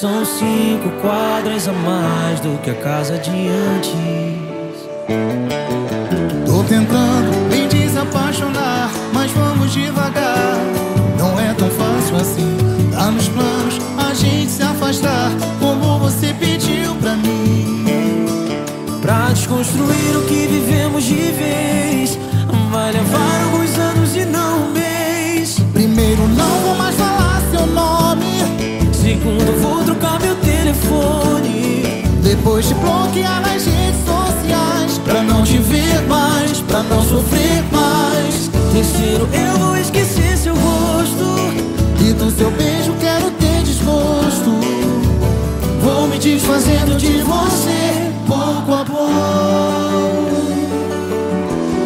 São cinco quadras a mais do que a casa de antes. Tô tentando me desapaixonar, mas vamos devagar. Não é tão fácil assim. Tá nos planos a gente se afastar, como você pediu pra mim. Pra desconstruir o que vivemos de vez, vai levar alguns anos e não um mês. Primeiro, não vou mais falar seu nome. Segundo, vou telefone. Depois de bloquear nas redes sociais, pra não te ver mais, pra não sofrer mais. Terceiro, eu vou esquecer seu rosto. E do seu beijo quero ter desgosto. Vou me desfazendo de você, pouco a pouco.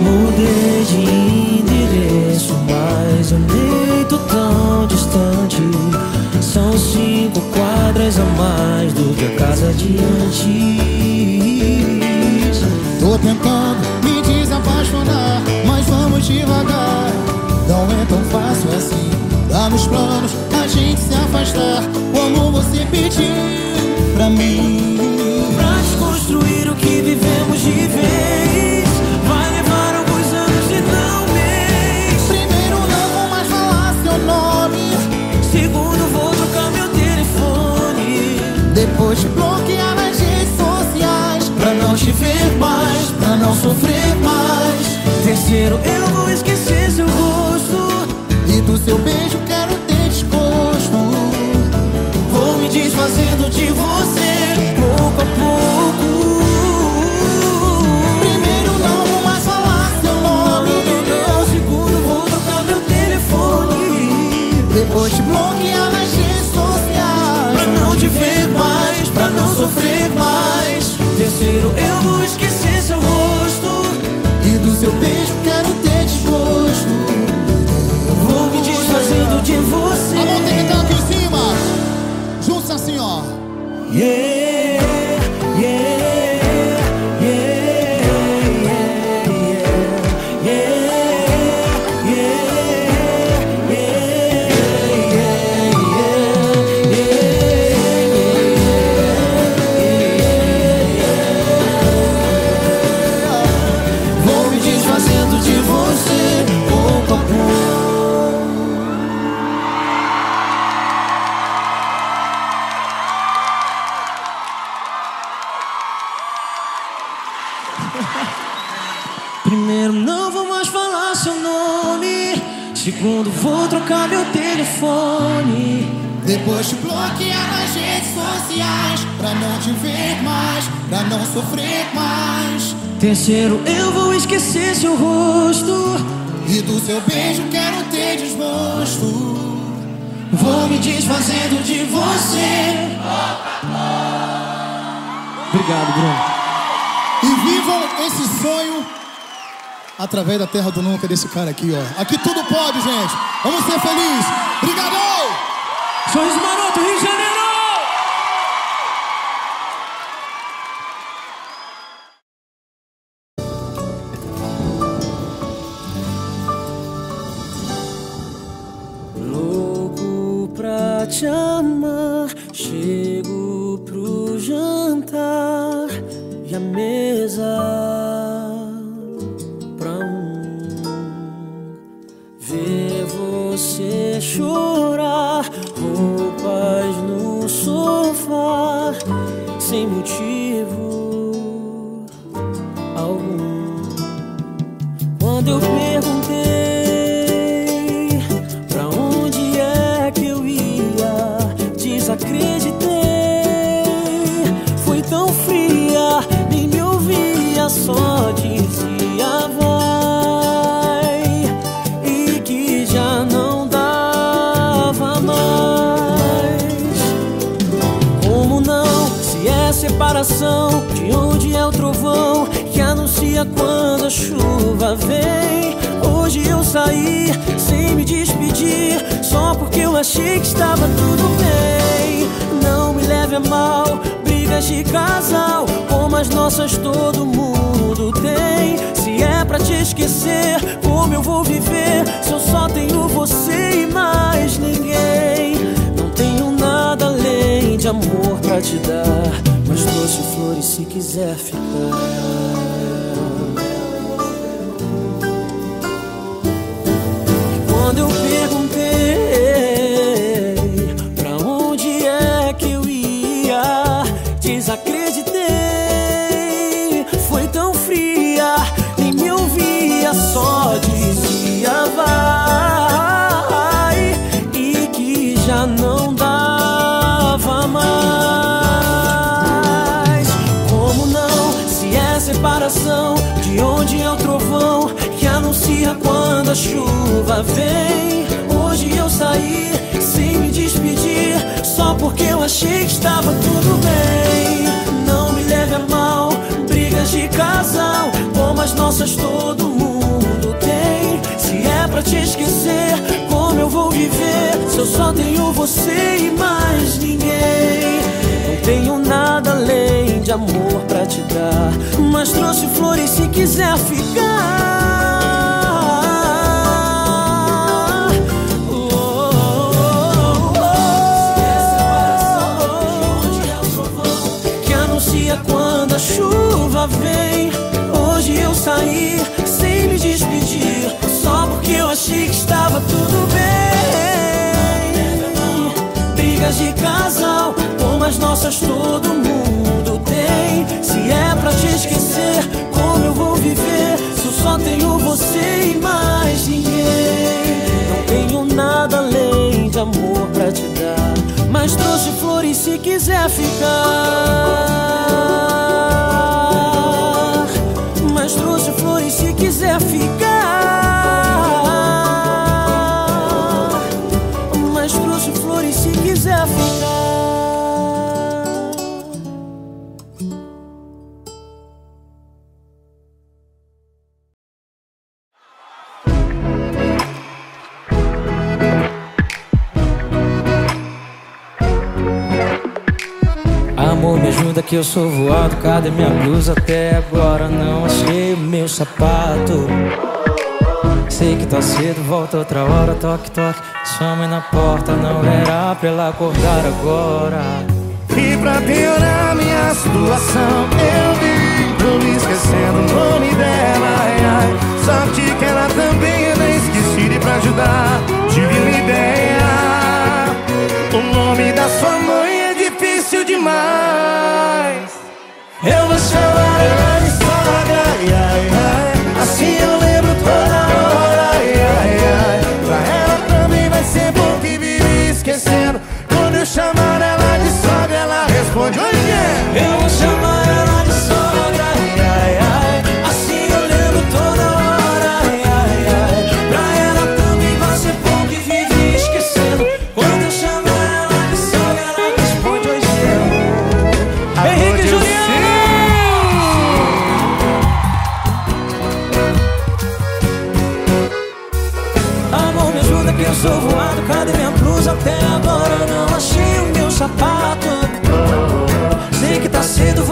Mudei de endereço, mas eu tô tão distante. São cinco quadras a mais do que a casa de antes. Tô tentando me desapaixonar, mas vamos devagar. Não é tão fácil assim. Dá nos planos a gente se afastar, como você pediu pra mim. Pra desconstruir o que vivemos de vez, Depois de bloquear nas redes sociais, pra não te ver mais, pra não sofrer mais. Terceiro, eu vou esquecer seu rosto. E do seu beijo quero ter desgosto. Vou me desfazendo de você, pouco a pouco. Primeiro, não vou mais falar seu nome. Segundo, vou trocar meu telefone. Depois de bloquear nas redes sociais, Pra não te ver sofrer mais. Terceiro, eu vou esquecer seu rosto. E do seu beijo quero ter desgosto. Vou me desfazendo de você. A mão tem que estar aqui em cima. Juntos assim, ó. Yeah, vou trocar meu telefone. Depois de bloquear nas redes sociais, pra não te ver mais, pra não sofrer mais. Terceiro, eu vou esquecer seu rosto. E do seu beijo quero ter desgosto. Vou me desfazendo de você. Obrigado, Bruno. E vivam esse sonho através da terra do nunca desse cara aqui, ó. Aqui tudo pode, gente. Vamos ser felizes. Obrigado! Sorriso Maroto, Rio de Janeiro! Louco pra te amar, Saí sem me despedir, só porque eu achei que estava tudo bem. Não me leve a mal, brigas de casal, como as nossas todo mundo tem. Se é pra te esquecer, como eu vou viver se eu só tenho você e mais ninguém? Não tenho nada amor pra te dar, mas trouxe flores se quiser ficar. Quando eu perguntei pra onde é que eu ia, desacreditei. Foi tão fria, nem me ouvia, só dizia vai e que já não dava mais. Como não? Se é separação, de onde é o trovão que anuncia quando a chuva vem. Hoje eu saí sem me despedir, só porque eu achei que estava tudo bem. Não me leve a mal, brigas de casal, como as nossas todo mundo tem. Se é pra te esquecer, como eu vou viver? Se eu só tenho você e mais ninguém. Não tenho nada além de amor pra te dar, mas trouxe flores se quiser ficar. Quando a chuva vem. Hoje eu saí sem me despedir, só porque eu achei que estava tudo bem. Brigas de casal, como as nossas todo mundo tem. Se é pra te esquecer, como eu vou viver? Se eu só tenho você e mais ninguém. Não tenho nada além de amor pra te dar, mas trouxe flores se quiser ficar. Mas trouxe flores se quiser ficar. Que eu sou voado. Cadê minha blusa? Até agora não achei o meu sapato. Sei que tá cedo, volta outra hora. Toque, toque, sua mãe na porta. Não era pra ela acordar agora. E pra piorar minha situação, eu vivo me esquecendo o nome dela. Ai, ai. Sorte que ela também bem esquecida e pra ajudar, tive uma ideia. O nome da sua demais. Eu vou chamar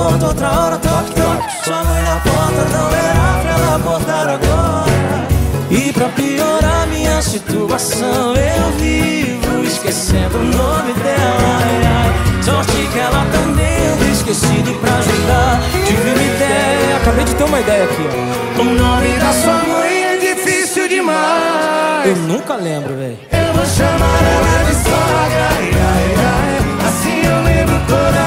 volto outra hora. Toque, toque. Sua mãe na porta, não era pra ela acordar agora. E pra piorar minha situação, eu vivo esquecendo o nome dela. Ai, ai. Sorte que ela também anda esquecida pra ajudar. Tive uma ideia, acabei de ter uma ideia aqui, ó. O nome da sua mãe é difícil demais. Eu nunca lembro, velho. Eu vou chamar ela de sogra, ai, ai, ai. Assim eu lembro toda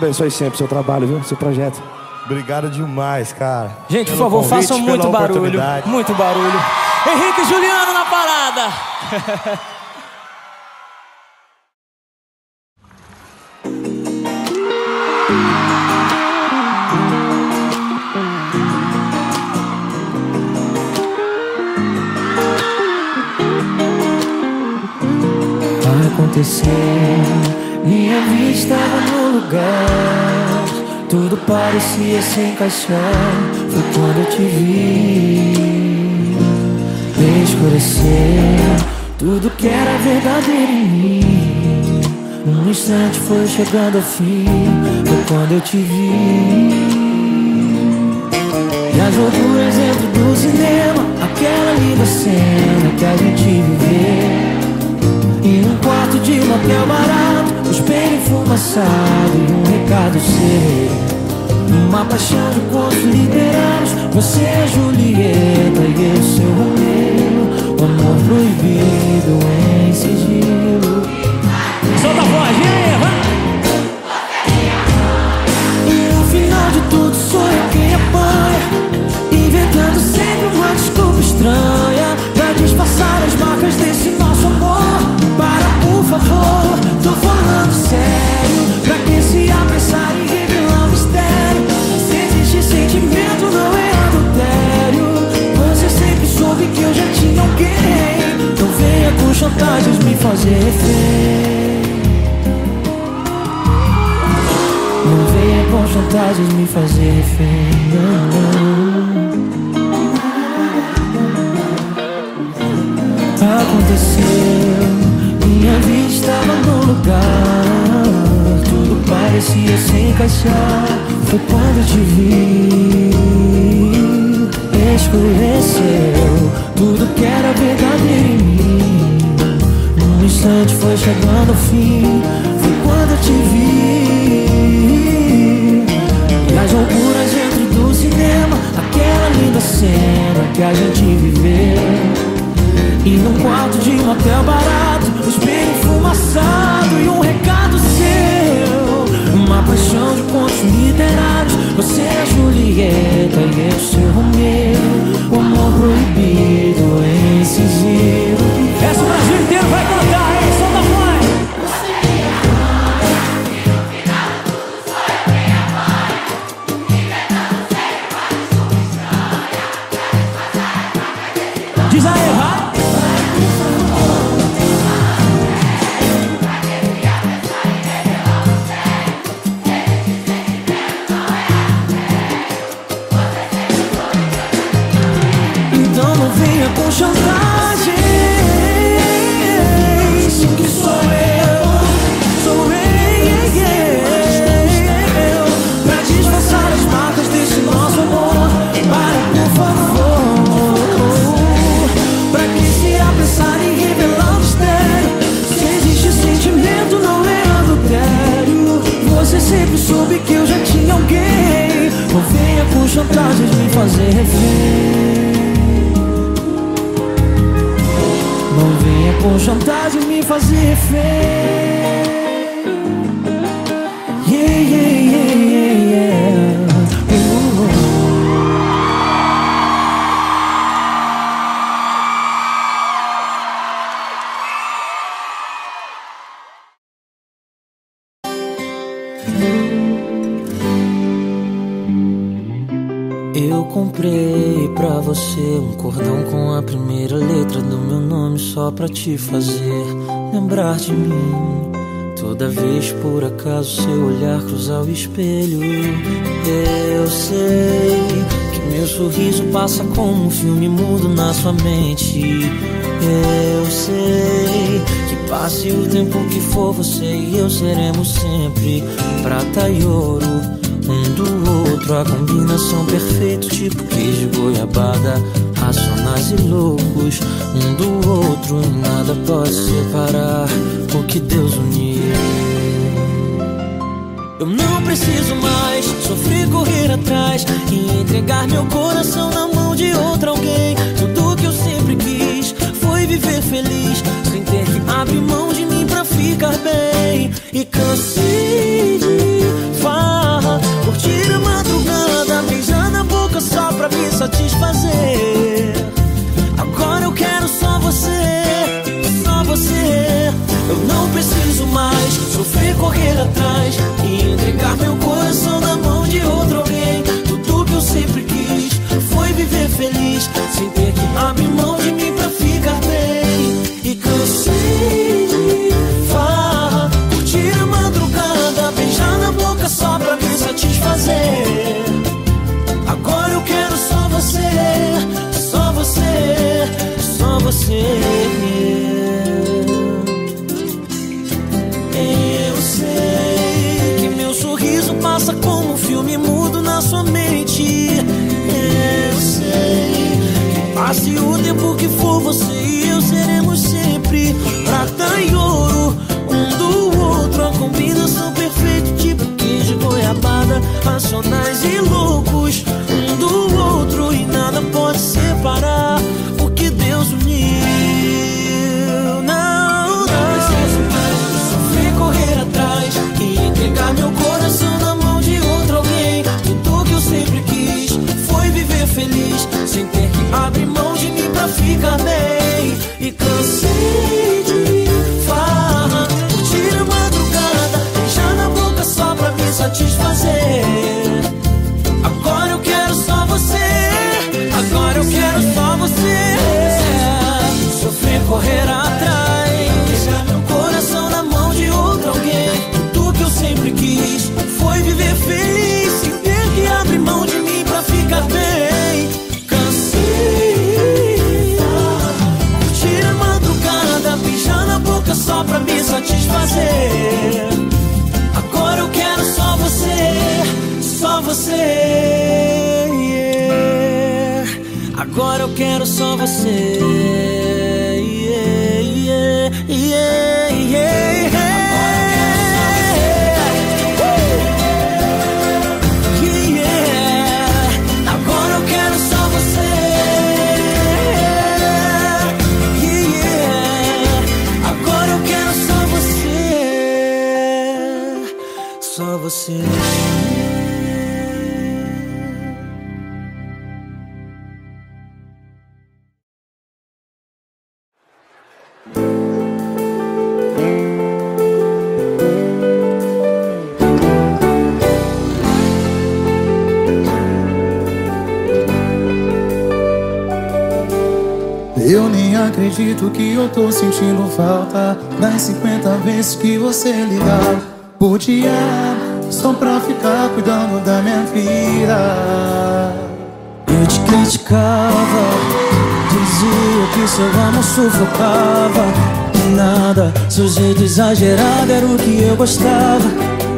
abençoe sempre o seu trabalho, viu? Seu projeto. Obrigado demais, cara. Gente, por favor, convite, façam muito barulho. Muito barulho. Henrique e Juliano na parada. Aconteceu, minha vista. estava no lugar. Tudo parecia se encaixar. Foi quando eu te vi. Escureceu tudo que era verdadeiro em mim. Um instante foi chegando ao fim. Foi quando eu te vi. E as loucuras dentro do cinema. Aquela linda cena que a gente viveu. E um quarto de motel barato O enfumaçado e um recado seu. Uma paixão de contos literados Você é Julieta e eu seu Romeu O amor proibido em chantagens me fazer refém. Não venha com chantagens me fazer refém. Não. Aconteceu minha vida estava no lugar. Tudo parecia se encaixar. Foi quando te vi Escureceu. Tudo que era verdadeiro instante foi chegando ao fim. Foi quando eu te vi. E as loucuras dentro do cinema Aquela linda cena que a gente viveu. E num quarto de um hotel barato O espelho fumaçado e um recado seu. Uma paixão de contos literários Você é a Julieta e eu seu Romeu. O amor proibido sigilo. Essa o Brasil inteiro vai te fazer lembrar de mim. Toda vez por acaso seu olhar cruzar o espelho, eu sei que meu sorriso passa como um filme mudo na sua mente. Eu sei que passe o tempo que for você e eu seremos sempre prata e ouro um do outro, a combinação perfeita, tipo queijo goiabada, racionais e loucos, um do outro, nada pode separar o que Deus uniu. Eu não preciso mais sofrer, correr atrás e entregar meu coração na mão de outro alguém. Tudo que eu sempre quis foi viver feliz, sem ter que abrir mão de mim pra ficar bem. E cansei de farra, curtir a madrugada, beijar na boca só pra me satisfazer você, só você. Eu não preciso mais sofrer, correr atrás e entregar meu coração na mão de outro alguém. Tudo que eu sempre quis foi viver feliz, sem ter que abrir mão É eu sei é que meu sorriso passa como um filme mudo na sua mente. Eu sei é que passe o tempo que for, você e eu seremos sempre prata e ouro. Um do outro, a combinação perfeita, tipo queijo, goiabada, racionais e loucos. Um do outro e nada pode separar. Feliz, sem ter que abrir mão de mim pra ficar bem. E cansei de farra, curtir a madrugada, beijar na boca só pra me satisfazer. Agora eu quero só você, agora eu quero só você. Sofrer, correr você, yeah. Agora eu quero só você. yeah, yeah. Yeah. Acredito que eu tô sentindo falta Das 50 vezes que você ligava por dia Só pra ficar cuidando da minha vida Eu te criticava, dizia que seu amor sufocava. Que nada, seu jeito exagerado era o que eu gostava.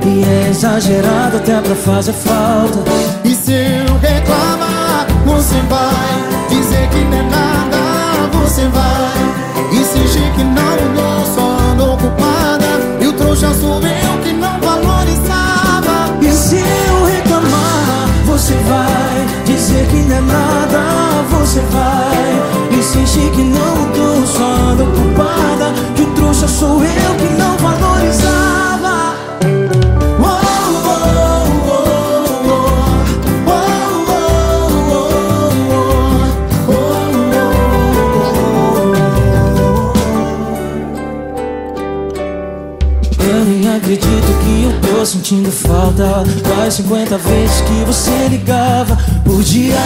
E é exagerado até pra fazer falta. E se eu reclamar, você vai Dizer que não é nada, você vai. Insistir que não mudou, só ando ocupada E o trouxa eu que não valorizava. E se eu reclamar, você vai dizer que não é nada, você vai. Insistir que não mudou, só anda ocupada. Que o trouxa sou eu que sentindo falta. Quase 50 vezes que você ligava por dia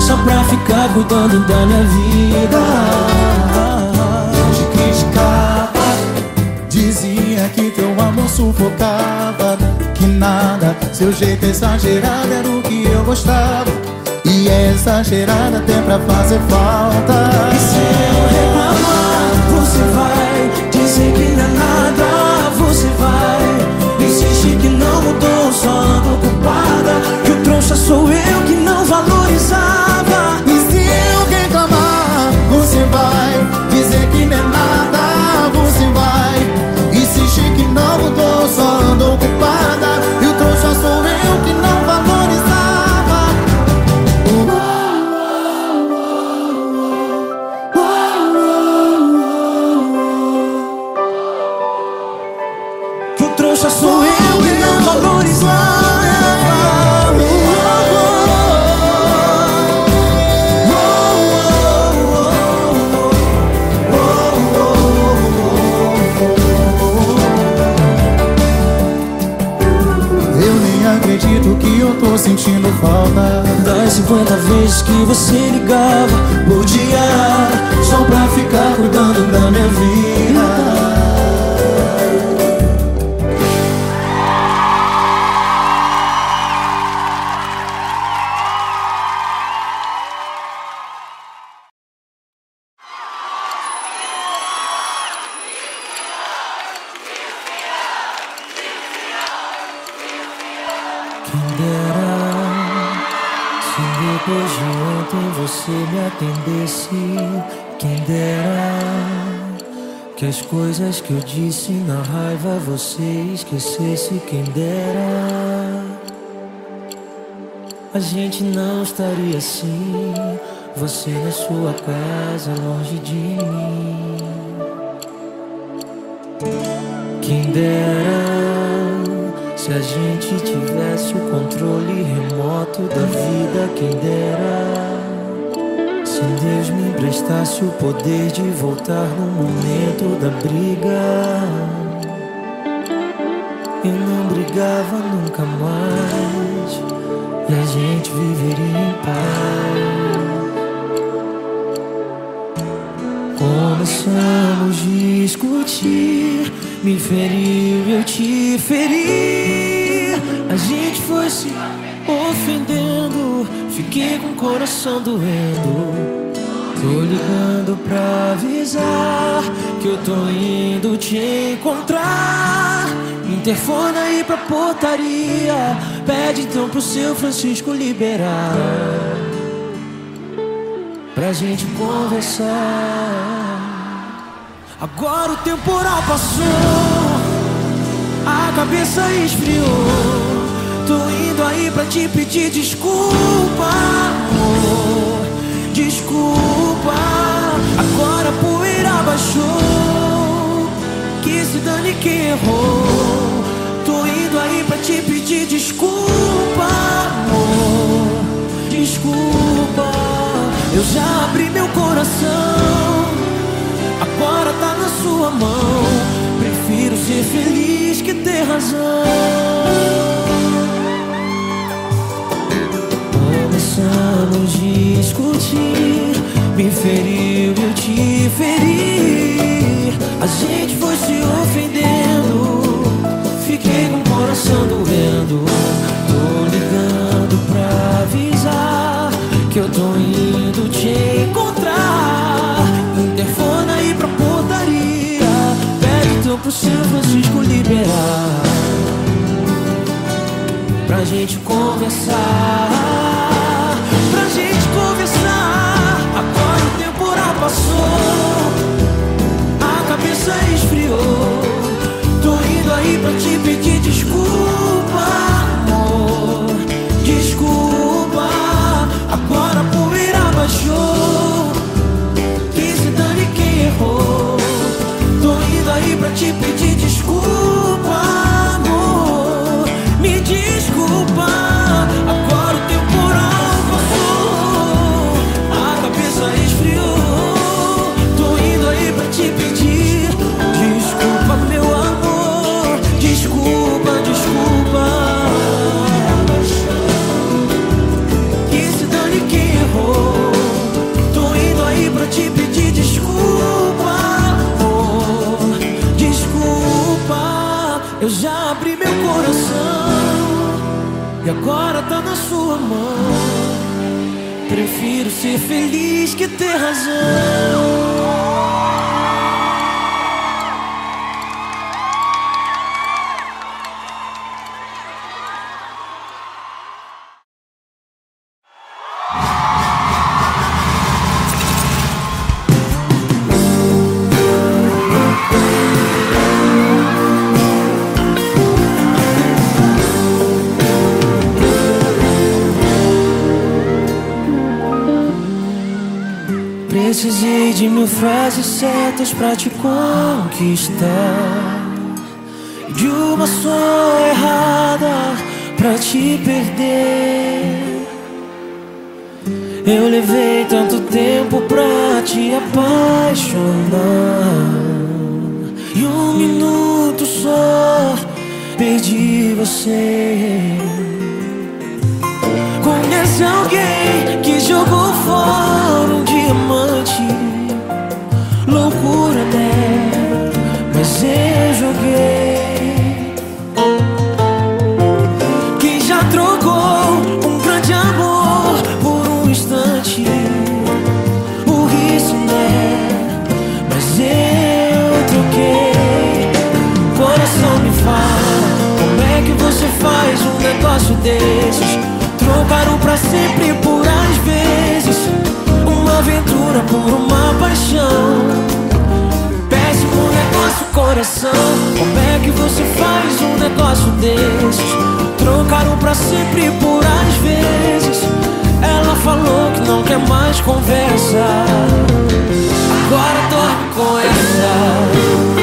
Só pra ficar cuidando da minha vida. Te criticava Dizia que teu amor sufocava Que nada, seu jeito exagerado era o que eu gostava. E é exagerado até pra fazer falta. E se eu reclamar, você vai dizer que não é nada, sou eu que não valorizava. 50 vezes que você ligava por dia Só pra ficar cuidando depois de ontem você me atendesse. Quem dera que as coisas que eu disse na raiva você esquecesse. Quem dera a gente não estaria assim. Você na sua casa, longe de mim. Quem dera se a gente tivesse o controle remoto da vida, quem dera. Se Deus me emprestasse o poder de voltar no momento da briga, eu não brigava nunca mais e a gente viveria em paz. Começamos a discutir me feriu, eu te feri. A gente foi se ofendendo. Fiquei com o coração doendo. Tô ligando pra avisar que eu tô indo te encontrar. Interfona aí pra portaria. Pede então pro seu Francisco liberar. Pra gente conversar. Agora o temporal passou, a cabeça esfriou. Tô indo aí pra te pedir desculpa, amor. Desculpa, agora a poeira baixou. Que se dane quem errou. Tô indo aí pra te pedir desculpa, amor. Desculpa, eu já abri meu coração sua mão. Prefiro ser feliz que ter razão. Começamos a discutir, me feriu, eu te feri. A gente foi se ofendendo, fiquei com o coração doendo. Pro São Francisco liberar. Pra gente conversar. Pra gente conversar. Agora o temporal passou. A cabeça esfriou. Tô indo aí pra te pedir desculpa, amor. Desculpa. Agora a poeira baixou. Indo aí pra te pedir desculpa, amor. Me desculpa. Agora o temporal passou. A cabeça esfriou. Tô indo aí pra te pedir desculpa, meu amor. Desculpa, desculpa. Que se dane quem errou. Tô indo aí pra te pedir agora tá na sua mão. Prefiro ser feliz que ter razão. Frases certas pra te conquistar. De uma só errada pra te perder. Eu levei tanto tempo pra te apaixonar. E um minuto só perdi você. Conhece alguém que jogou fora desses. Trocaram pra sempre por às vezes. Uma aventura por uma paixão. Péssimo negócio, coração. Como é que você faz um negócio desses? Trocaram pra sempre por às vezes. Ela falou que não quer mais conversa. Agora dorme com essa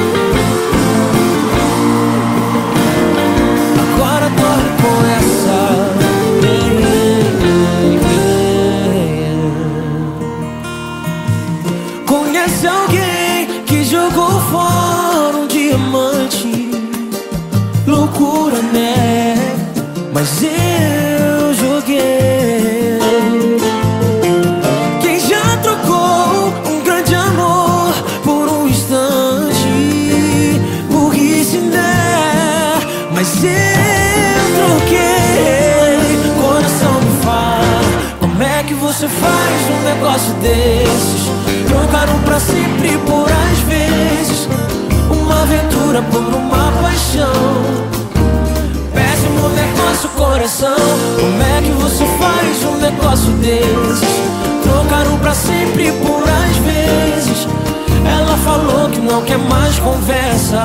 negócio desses. Trocar um pra sempre por às vezes. Uma aventura por uma paixão. Nosso coração. Como é que você faz um negócio desses? Trocar um pra sempre por às vezes. Ela falou que não quer mais conversa.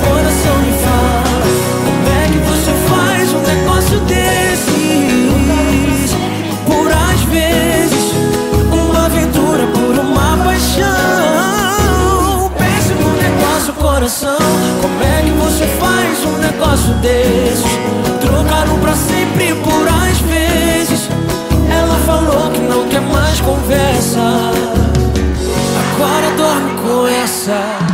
Coração coração. Como é que você faz um negócio desses? Trocaram pra sempre por às vezes. Ela falou que não quer mais conversa. Agora dorme com essa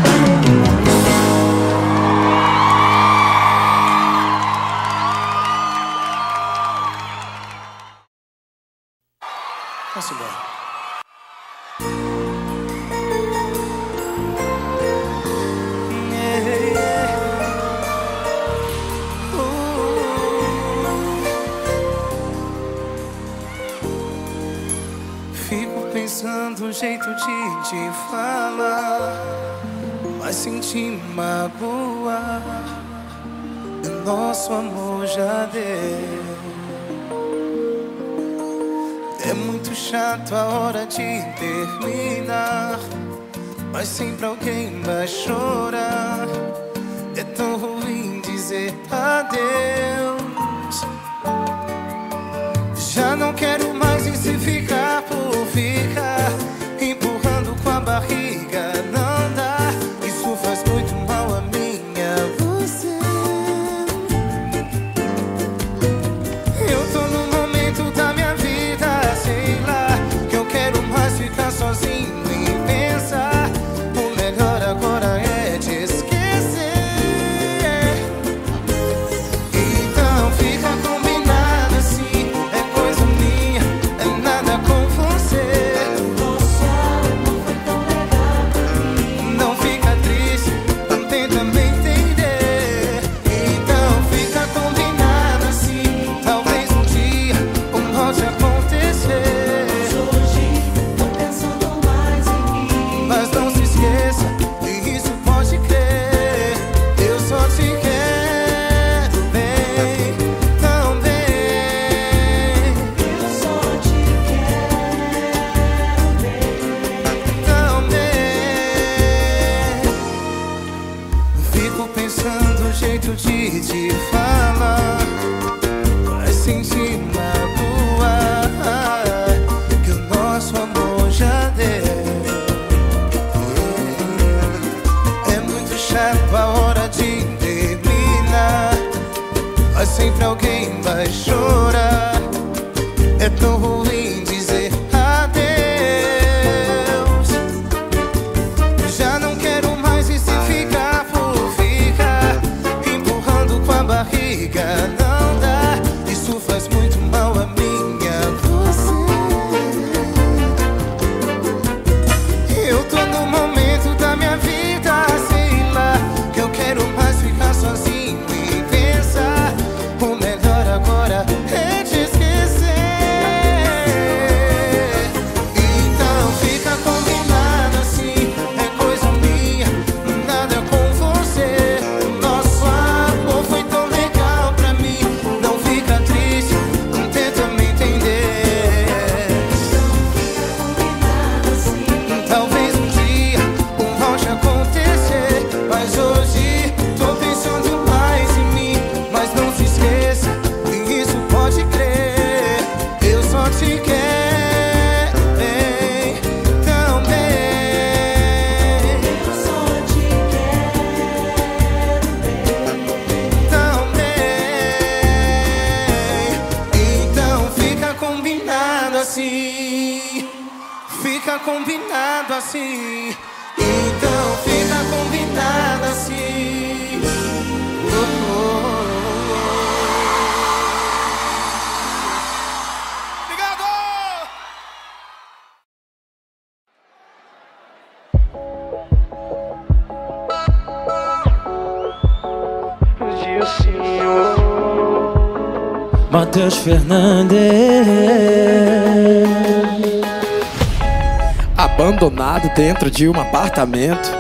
nosso amor já deu. É muito chato a hora de terminar, mas sempre alguém vai chorar. É tão ruim dizer adeus. Já não quero mais e se ficar por ficar, Então dentro de um apartamento.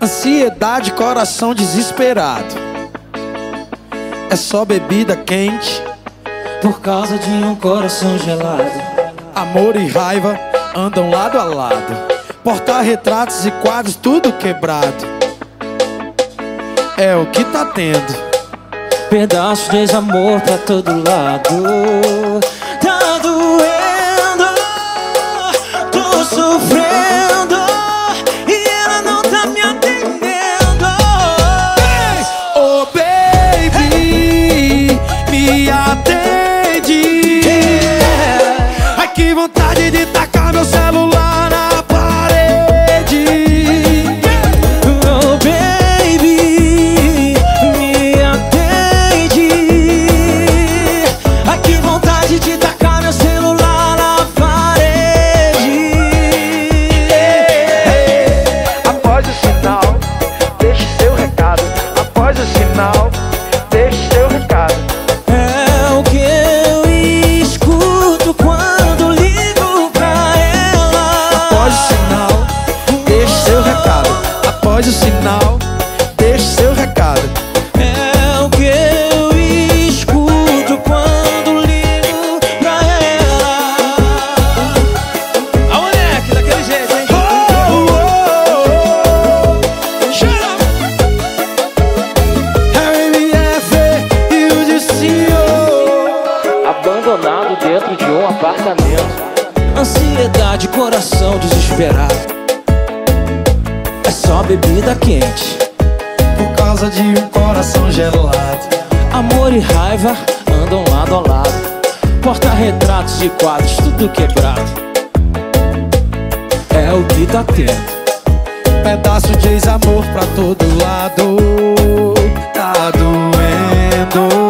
Ansiedade, coração desesperado. É só bebida quente. Por causa de um coração gelado. Amor e raiva andam lado a lado. Porta-retratos e quadros, tudo quebrado. É o que tá tendo. Pedaço de amor pra todo lado. Tá doendo, tô sofrendo. é o que tá tendo. Pedaço de amor pra todo lado, tá doendo.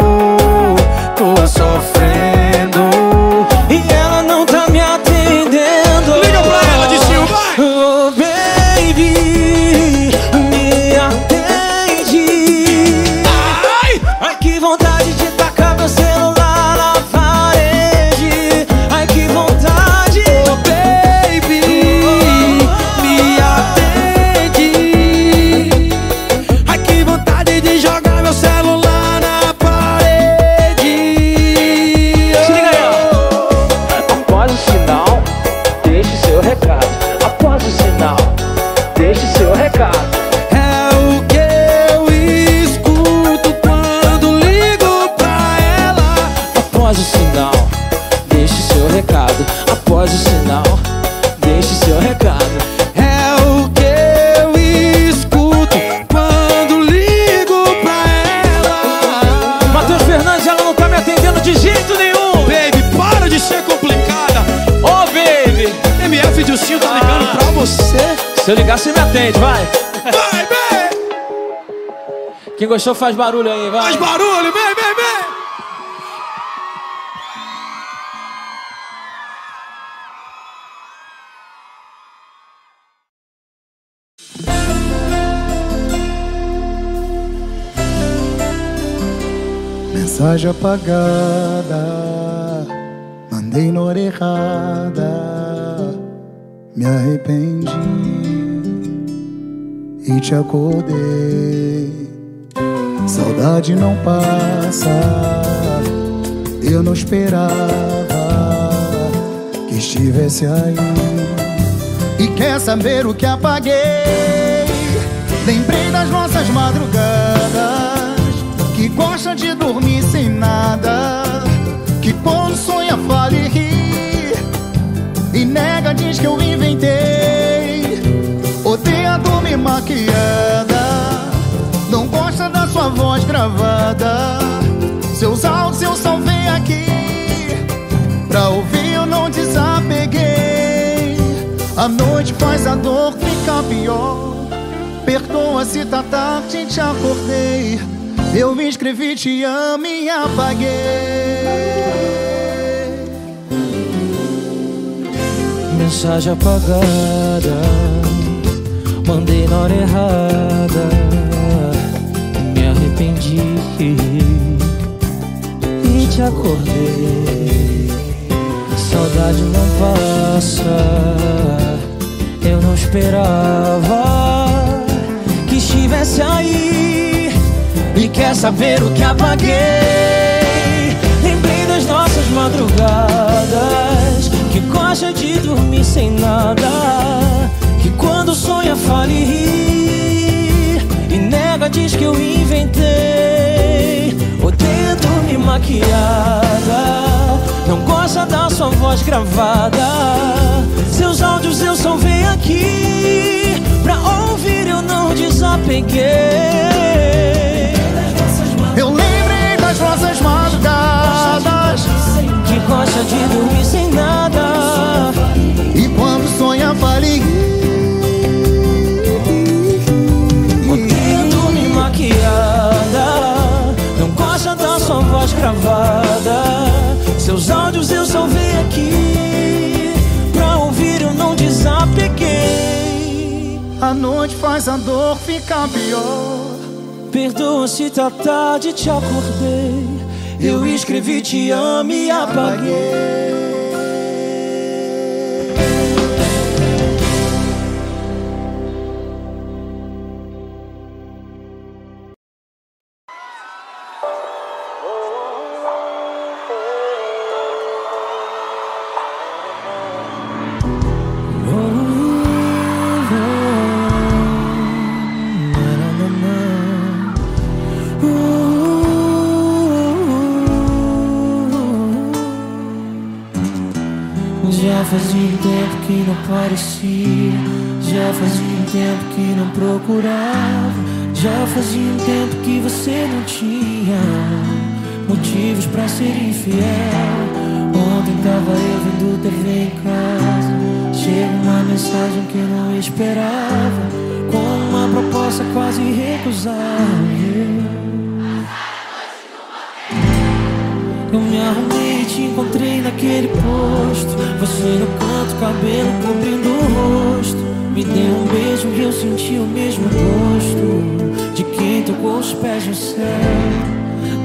Se eu ligar, você me atende, vai. Vai, vem! Quem gostou faz barulho aí, vai. Faz barulho, vem, vem, vem! Mensagem apagada, mandei na hora errada, me arrependi e te acordei. Saudade não passa, eu não esperava que estivesse aí. E quer saber o que apaguei? Lembrei das nossas madrugadas, que gosta de dormir sem nada, que quando sonha fala e ri, e nega diz que eu inventei maquiada Não gosta da sua voz gravada. Seus áudios eu só aqui Pra ouvir eu não desapeguei. A noite faz a dor ficar pior. Perdoa se tá tarde te acordei. Eu me inscrevi, te amo e apaguei. Mensagem apagada mandei na hora errada. Me arrependi e te acordei. Saudade não passa, eu não esperava que estivesse aí. E quer saber o que apaguei? Lembrei das nossas madrugadas Que gosta de dormir sem nada quando sonha fala e ri E nega, diz que eu inventei. Odeia dormir maquiada. Não gosta da sua voz gravada. Seus áudios eu só venho aqui. Pra ouvir eu não desapeguei. Eu lembrei das nossas madrugadas. Que gosta de dormir sem nada. E quando sonha, fale. Odeia A noite faz a dor ficar pior. Perdoa se tá tarde, te acordei Eu escrevi te amo e apaguei parecia Já fazia um tempo que não procurava. Já fazia um tempo que você não tinha Motivos pra ser infiel. Ontem tava eu vendo TV em casa. Chega uma mensagem que eu não esperava. Com uma proposta quase recusável Eu me arrumei e te encontrei naquele posto. Você no canto, cabelo cobrindo o rosto. Me deu um beijo e eu senti o mesmo gosto De quem tocou os pés no céu.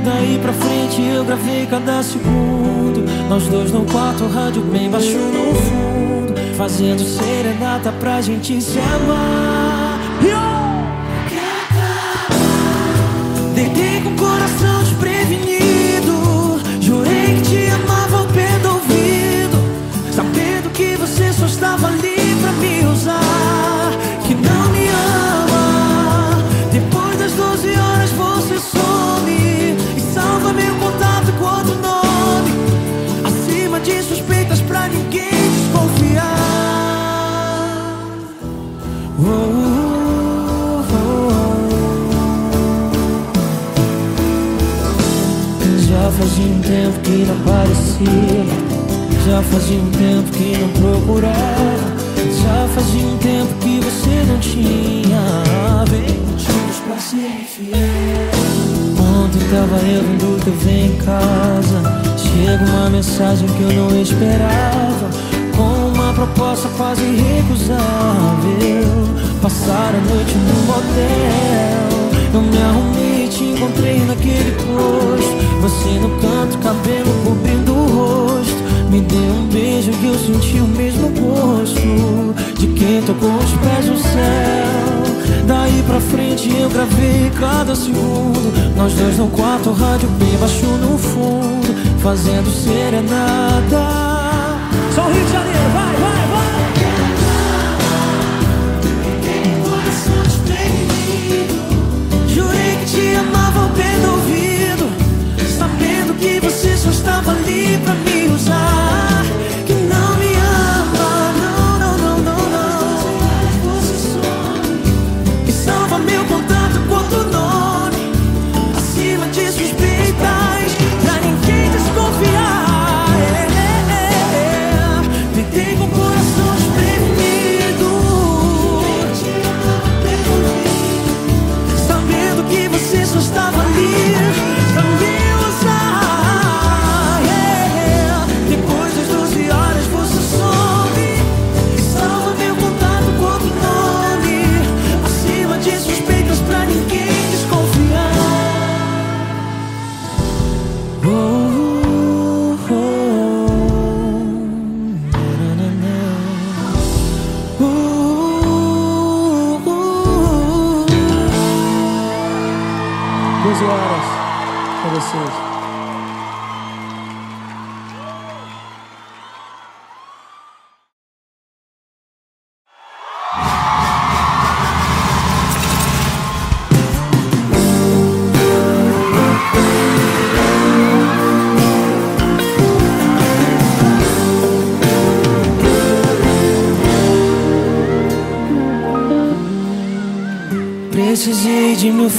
Daí pra frente eu gravei cada segundo. Nós dois no quarto, rádio bem baixo no fundo. Fazendo serenata pra gente se amar. Yo! Deitei com o coração mensagem que eu não esperava frente eu gravei cada segundo. Nós dois no quarto, rádio bem baixo no fundo Fazendo serenata. Só o Rio de Janeiro, vai, vai, vai. Jurei que te amava ao pé do ouvido Sabendo que você só estava ali pra me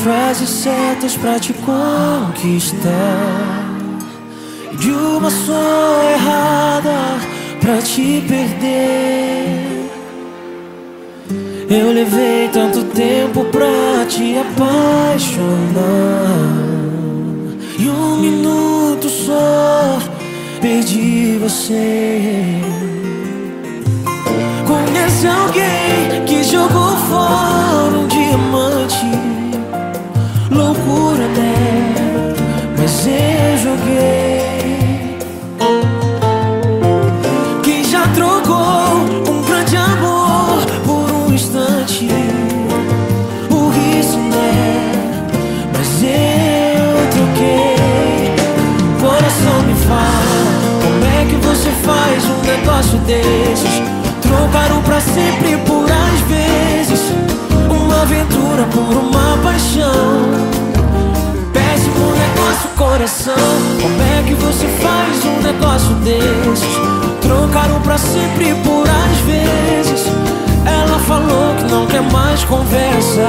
frases certas pra te conquistar. De uma só errada pra te perder. Eu levei tanto tempo pra te apaixonar. E um minuto só perdi você. Conhece alguém que jogou fora um diamante? Loucura, né? Mas eu joguei. Quem já trocou um grande amor por um instante? Burrice, né? Mas eu troquei. Coração me fala, como é que você faz um negócio desses? Trocaram pra sempre por às vezes Uma aventura por uma coração. Como é que você faz um negócio desses? Trocaram pra sempre por às vezes. Ela falou que não quer mais conversa.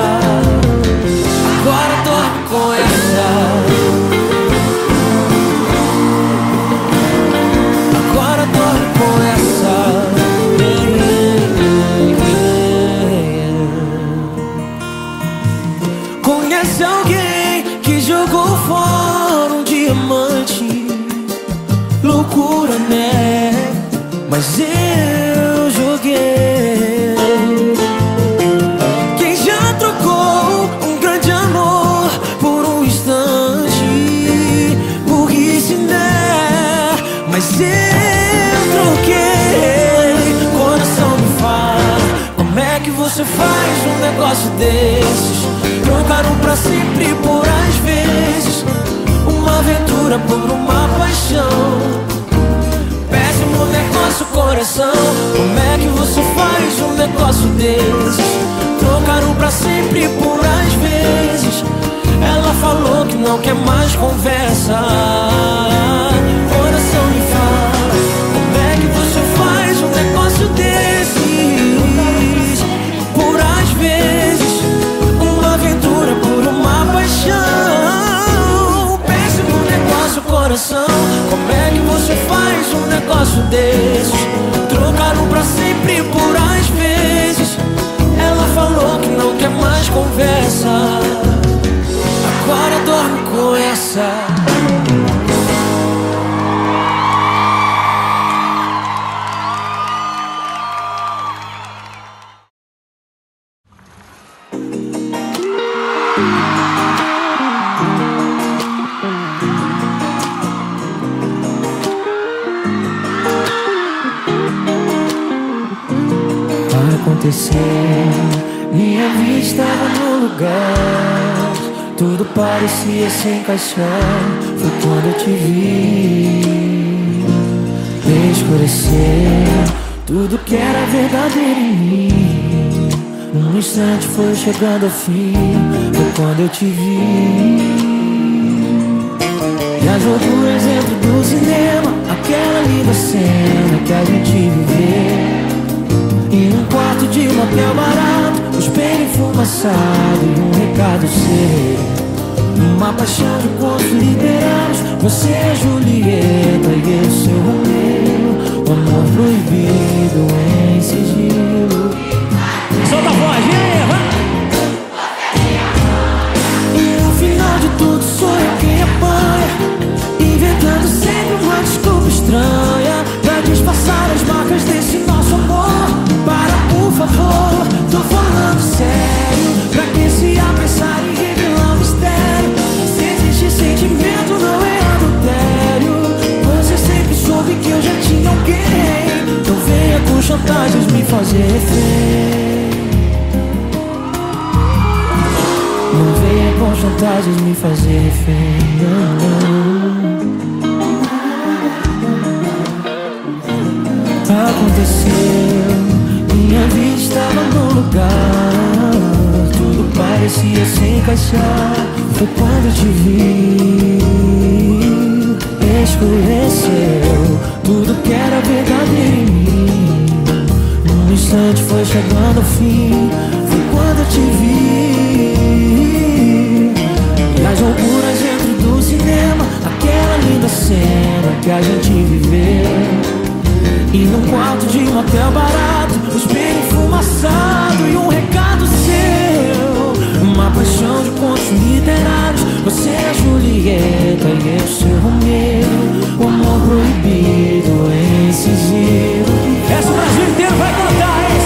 Agora dorme com essa Mas eu joguei. Quem já trocou um grande amor por um instante? Burrice, né? Mas eu troquei. Coração me fala, como é que você faz um negócio desses? Trocaram pra sempre por às vezes Uma aventura por uma paixão Como é que você faz um negócio desses? Trocaram pra sempre por às vezes Ela falou que não quer mais conversa Coração me fala Como é que você faz um negócio desses? Por às vezes Uma aventura por uma paixão Péssimo negócio, coração Como é faz um negócio desses? Trocaram pra sempre por às vezes. Ela falou que não quer mais conversa. Agora dorme com essa parecia se encaixar. Foi quando eu te vi Escurecer. Tudo que era verdadeiro em mim Num instante foi chegando ao fim. Foi quando eu te vi. Viajou do exemplo do cinema Aquela linda cena que a gente viveu. E num quarto de um hotel barato O espelho enfumaçado e um recado seu Uma paixão de contos liberais Você é Julieta e eu seu Romeu. O amor proibido em sigilo. Solta a voz, vai! E no final de tudo sou eu quem apanha Inventando sempre uma desculpa estranha Pra disfarçar as marcas desse nosso amor. Para, por favor, tô falando sério com chantagens me fazer refém Não venha com chantagens me fazer refém não, não. Aconteceu, minha vida estava no lugar. Tudo parecia se encaixar. Foi quando te vi Escureceu Tudo que era instante foi chegando ao fim Foi quando te vi. Nas loucuras dentro do cinema Aquela linda cena que a gente viveu. E num quarto de motel barato os espelho enfumaçado e um recado seu. Uma paixão de pontos literários Você é a Julieta e eu seu Romeu O amor proibido, é incisivo essa o Brasil inteiro vai cantar, hein?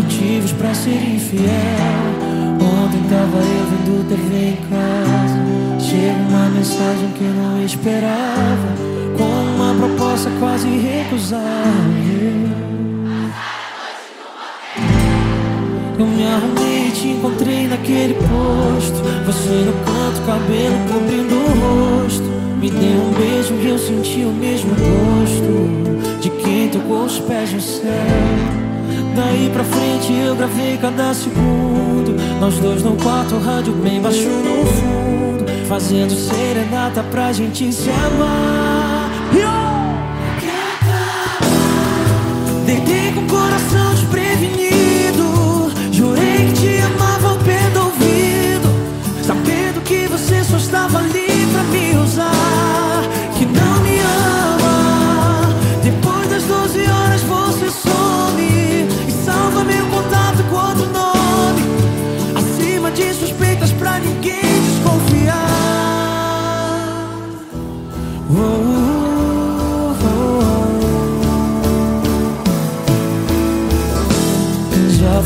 Motivos pra ser infiel. Ontem tava eu vendo TV em casa. Chega uma mensagem que eu não esperava cada segundo. Nós dois no quarto, rádio bem baixo no fundo. Fazendo serenata pra gente se amar Yo! Deitei com o coração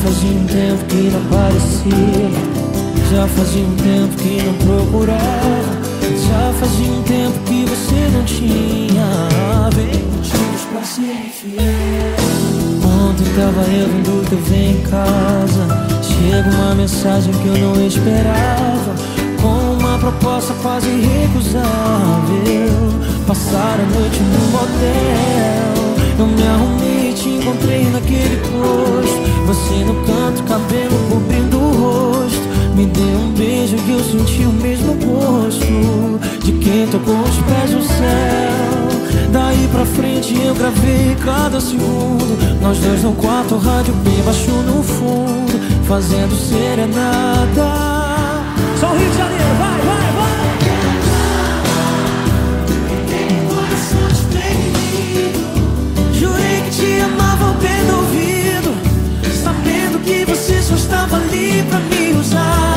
fazia um tempo que não aparecia. Já fazia um tempo que não procurava. Já fazia um tempo que você não tinha Bem motivos pra ser infiel Ontem tava eu vendo TV em casa. Chega uma mensagem que eu não esperava. Com uma proposta quase recusável Passar a noite no motel. Eu me arrumei e te encontrei naquele posto Você no canto, cabelo cobrindo o rosto. Me deu um beijo e eu senti o mesmo gosto. De quem tocou os pés no céu. Daí pra frente eu gravei cada segundo. Nós dois no quarto, rádio bem baixo no fundo. Fazendo serenata. Só o Rio de Janeiro, vai, vai, vai. Jurei que te amava ao pé do ouvido Só estava ali pra me usar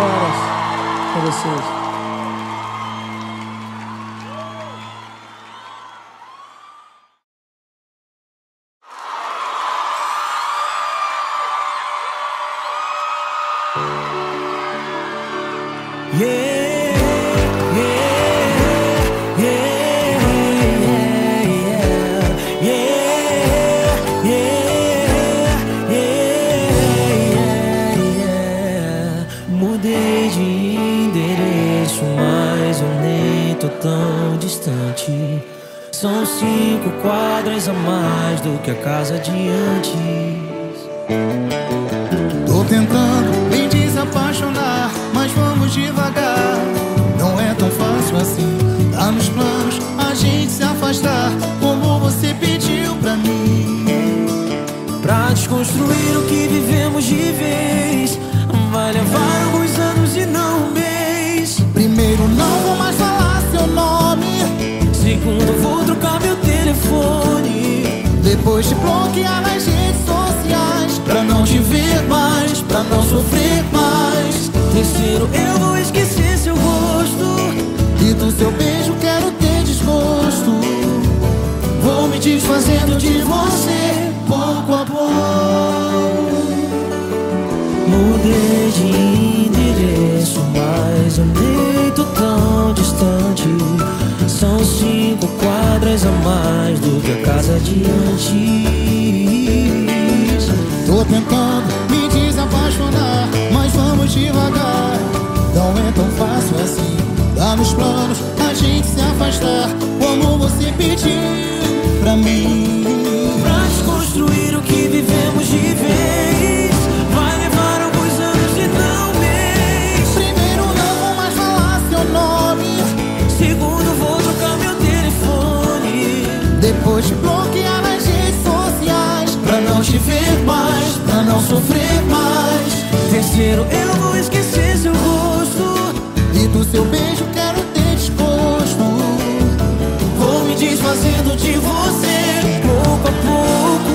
horas com vocês. Tá nos planos a gente se afastar Como você pediu pra mim. Pra desconstruir o que vivemos de vez. Vai levar alguns anos e não Primeiro não vou mais falar seu nome. Segundo vou trocar meu telefone. Depois te bloquear nas redes sociais. Pra não te ver mais, pra não sofrer mais. Terceiro eu vou esquecer seu é beijo quero ter disposto. Vou me desfazendo de você pouco a pouco.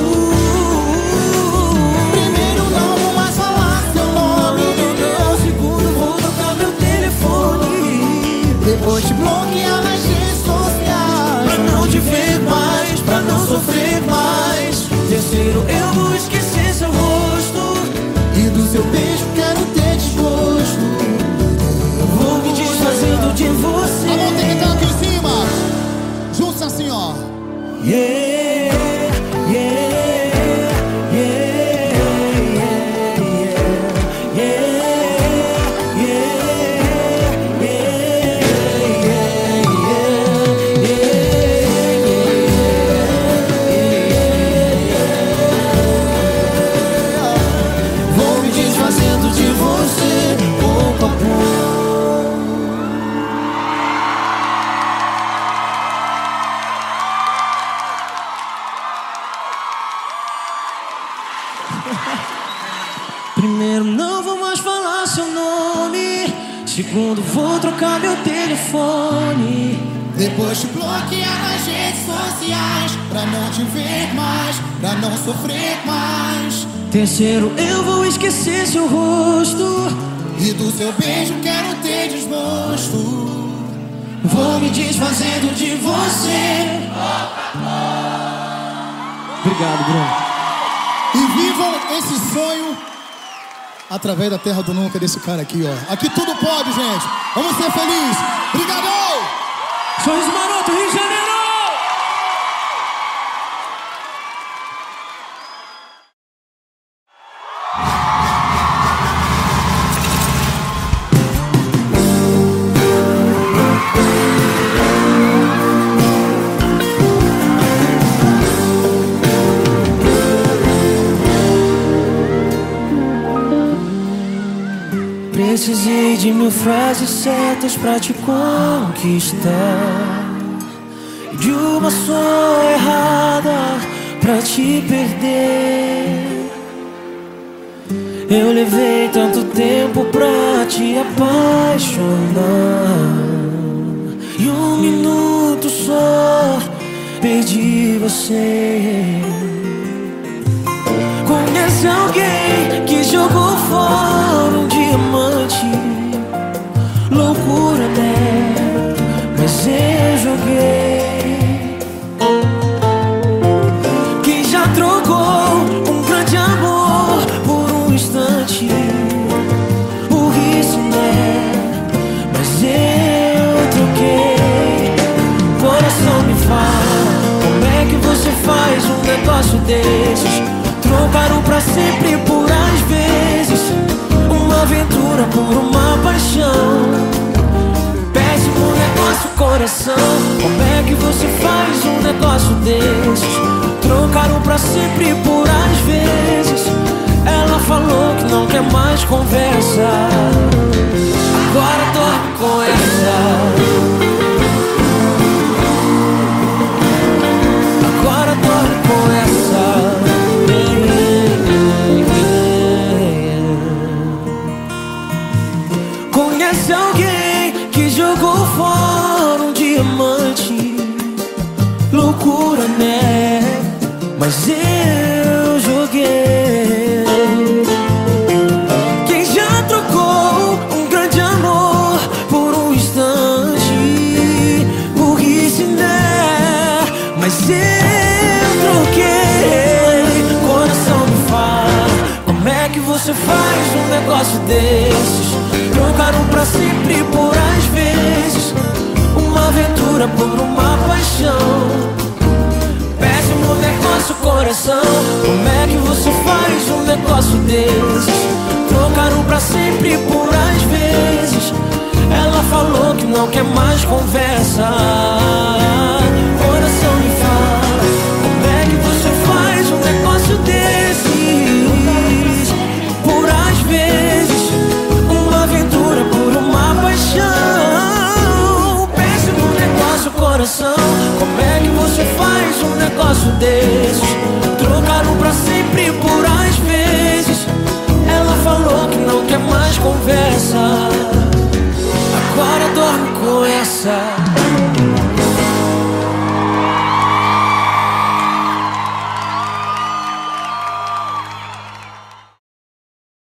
Primeiro não vou mais falar seu nome. Eu seguro, vou trocar meu telefone. Depois te bloquear nas redes sociais. Pra não te ver mais, pra não sofrer mais. Terceiro, eu vou esquecer seu rosto e do seu beijo. de você. A mão tem que estar aqui em cima. Juntos assim, ó. Yeah. trocar meu telefone. Depois te bloquear nas redes sociais. Pra não te ver mais, pra não sofrer mais. Terceiro, eu vou esquecer seu rosto. E do seu beijo quero ter desgosto. Vou me desfazendo de você. Obrigado, Bruno. E vivam esse sonho através da terra do nunca desse cara aqui, ó. Aqui tudo pode, gente. Vamos ser felizes. Obrigado. Sorriso Maroto, Rio de Janeiro! Precisei de mil frases certas pra te conquistar. De uma só errada pra te perder. Eu levei tanto tempo pra te apaixonar. E um minuto só perdi você. Alguém que jogou fora um diamante. Loucura até, mas eu joguei. Quem já trocou um grande amor por um instante? O risco né, mas eu troquei. Coração me fala, como é que você faz um negócio desses? Trocar um pra sempre por às vezes. Uma aventura por uma paixão. Péssimo negócio, coração. Como é que você faz um negócio desses? Trocaram pra sempre por às vezes. Ela falou que não quer mais conversa. Agora dorme com essa. Jogou fora um diamante? Loucura, né? Mas eu joguei. Quem já trocou um grande amor por um instante? Burrice, né? Mas eu troquei. Coração me fala, como é que você faz um negócio desses? Trocaram pra sempre Aventura por uma paixão. Péssimo negócio, coração. Como é que você faz um negócio desses? Trocaram pra sempre por às vezes. Ela falou que não quer mais conversa. Coração. Como é que você faz um negócio desses? Trocaram pra sempre por às vezes. Ela falou que não quer mais conversa. Agora dorme com essa.